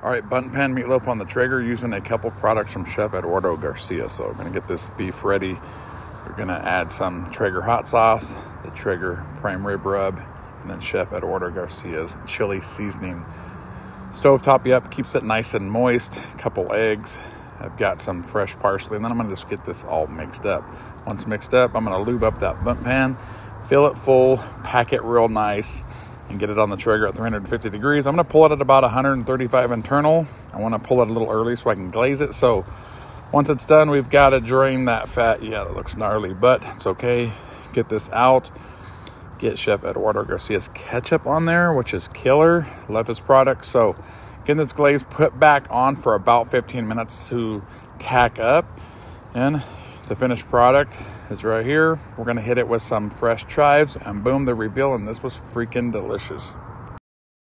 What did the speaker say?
All right, Bundt pan meatloaf on the Traeger using a couple products from Chef Eduardo Garcia. So we're gonna get this beef ready. We're gonna add some Traeger hot sauce, the Traeger prime rib rub, and then Chef Eduardo Garcia's chili seasoning. Stove top you up, keeps it nice and moist. A couple eggs. I've got some fresh parsley, and then I'm gonna just get this all mixed up. Once mixed up, I'm gonna lube up that Bundt pan, fill it full, pack it real nice and get it on the Traeger at 350 degrees. I'm going to pull it at about 135 internal. I want to pull it a little early so I can glaze it. So once it's done, we've got to drain that fat. Yeah, it looks gnarly, but it's okay. Get this out. Get Chef Eduardo Garcia's ketchup on there, which is killer. Love his product. So get this glaze put back on for about 15 minutes to tack up. And the finished product is right here. We're gonna hit it with some fresh chives and boom, the reveal, and this was freaking delicious.